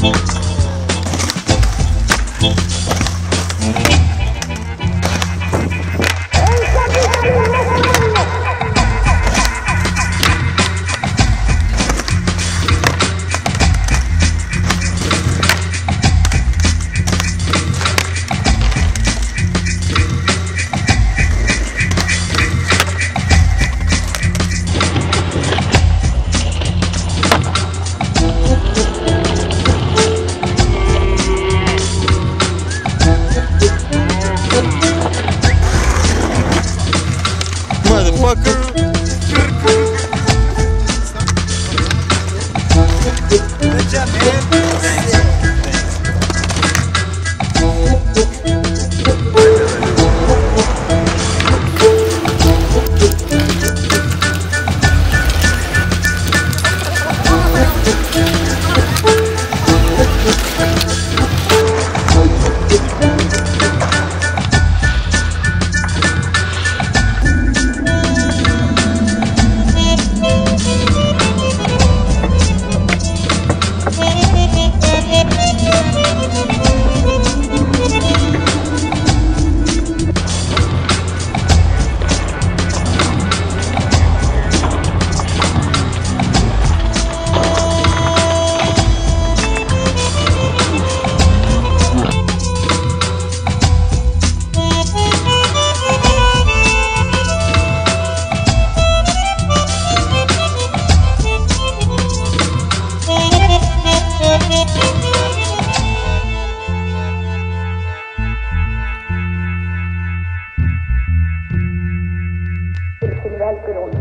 Thanks. vakıf pero